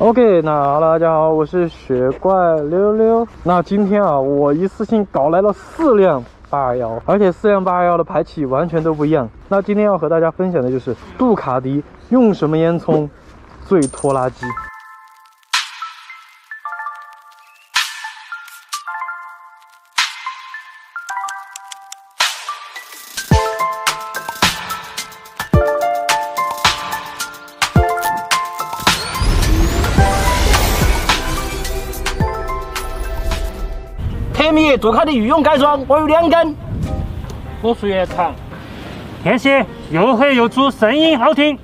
OK，那哈喽，大家好，我是雪怪溜溜。那今天啊，我一次性搞来了四辆八二幺，而且四辆八二幺的排气完全都不一样。那今天要和大家分享的就是杜卡迪用什么烟囱最拖拉机。铁米杜卡迪御用改装，我有两根。我是原厂，天蝎又黑又粗，声音好听。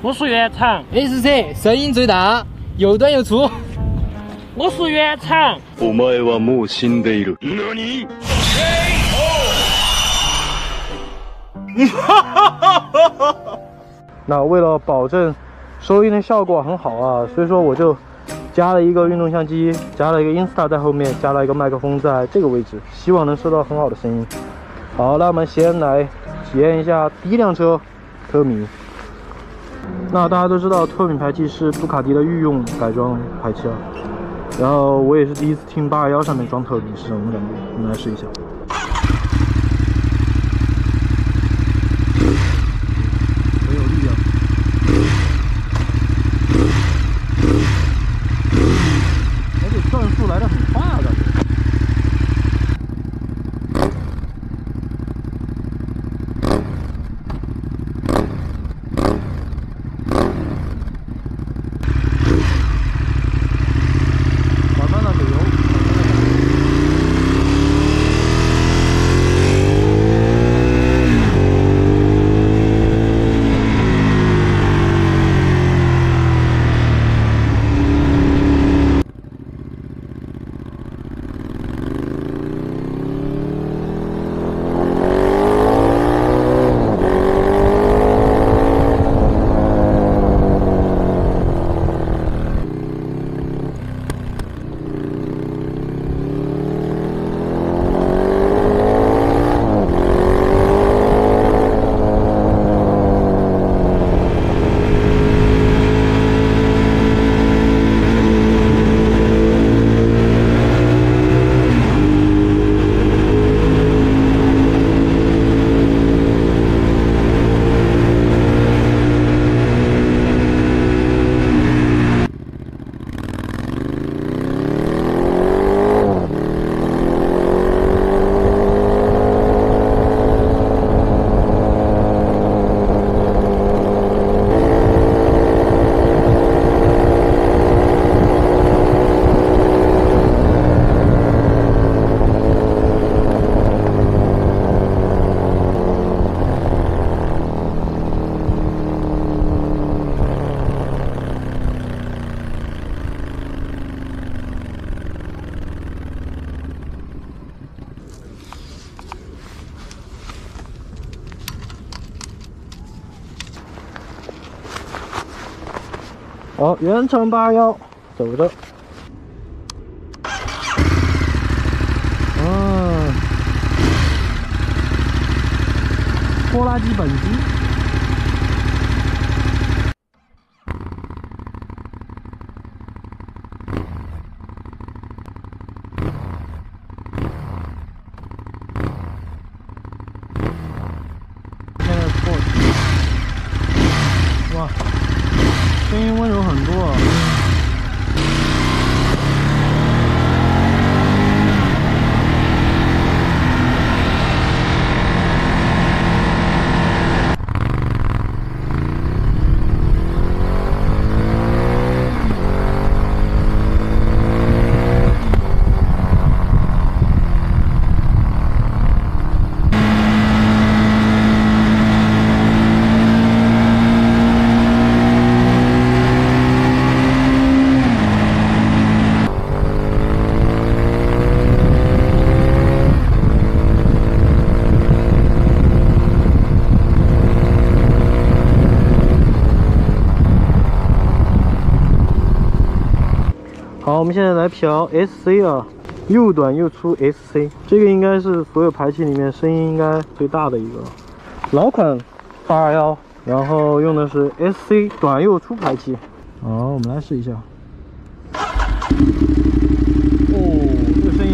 我是原厂，S C 声音最大，又短又粗。我是原厂。お前はもう死んでいる。何？那为了保证收音的效果很好啊，所以说我就。 加了一个运动相机，加了一个 Insta 在后面，加了一个麦克风在这个位置，希望能收到很好的声音。好，那我们先来体验一下第一辆车，特米。那大家都知道，特米排气是杜卡迪的御用改装排气啊。然后我也是第一次听八二幺上面装特米是什么感觉，我们来试一下。好，原厂八幺，走着。嗯，拖拉机本机。声音温柔很多。好，我们现在来调 SC 啊，又短又粗 SC，这个应该是所有排气里面声音应该最大的一个。老款821，然后用的是 SC 短又粗排气。好，我们来试一下。哦，这个声音。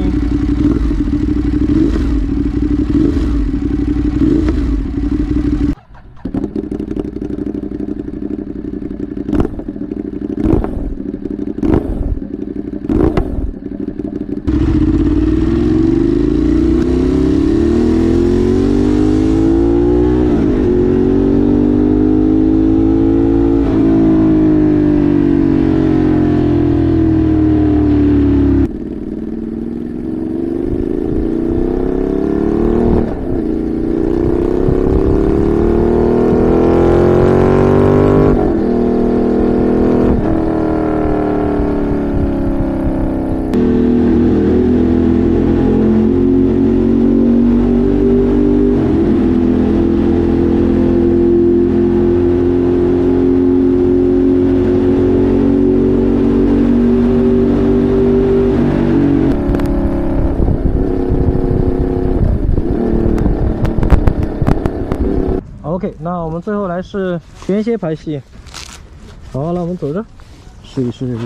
OK，那我们最后来试全蝎排气。好，那我们走着试一试这个。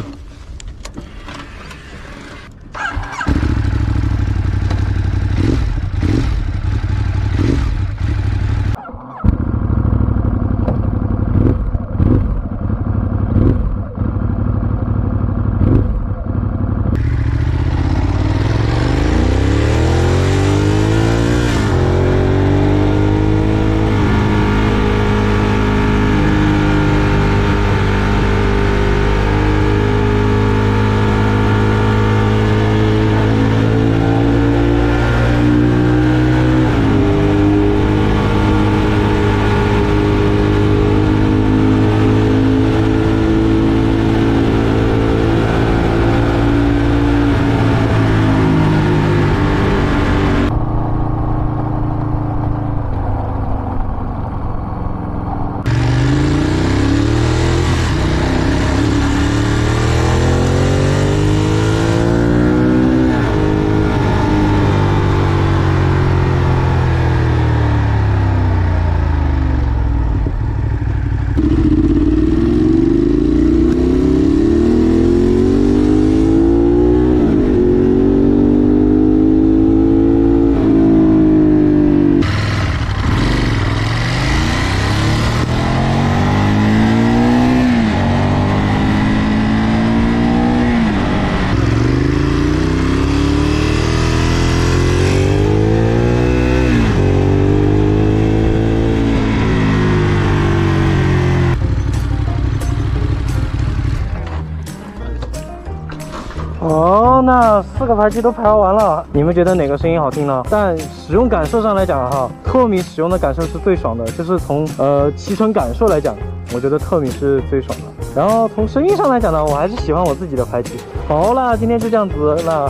哦，那四个排气都排完了，你们觉得哪个声音好听呢？但使用感受上来讲哈，特米使用的感受是最爽的，就是从呃骑乘感受来讲，我觉得特米是最爽的。然后从声音上来讲呢，我还是喜欢我自己的排气。好啦，今天就这样子，那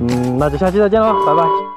嗯，那就下期再见喽，拜拜。